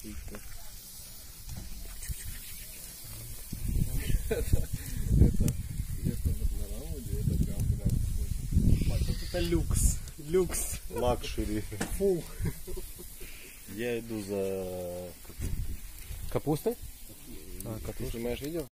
птичка. Это вот на рауде, это прям, прям. Вот это люкс. Люкс. Luxury. Фу. Я иду за Капустой? А, Ты снимаешь видео?